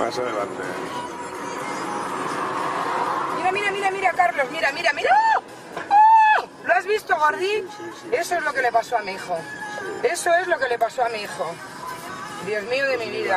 Más adelante. Mira, mira, mira, mira, Carlos, mira, mira, mira. ¡Oh! ¿Lo has visto, Gordi? Sí, sí, sí. Eso es lo que le pasó a mi hijo. Eso es lo que le pasó a mi hijo. Dios mío de mi vida.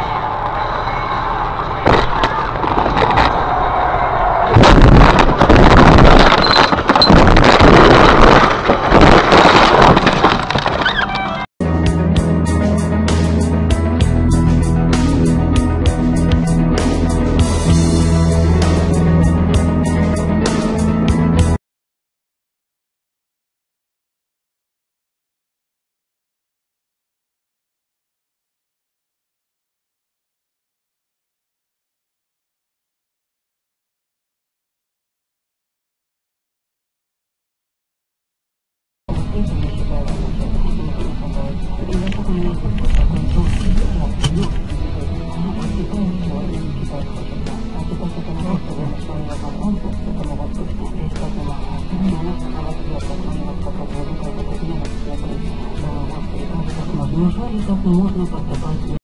Неужели так не можно поступать?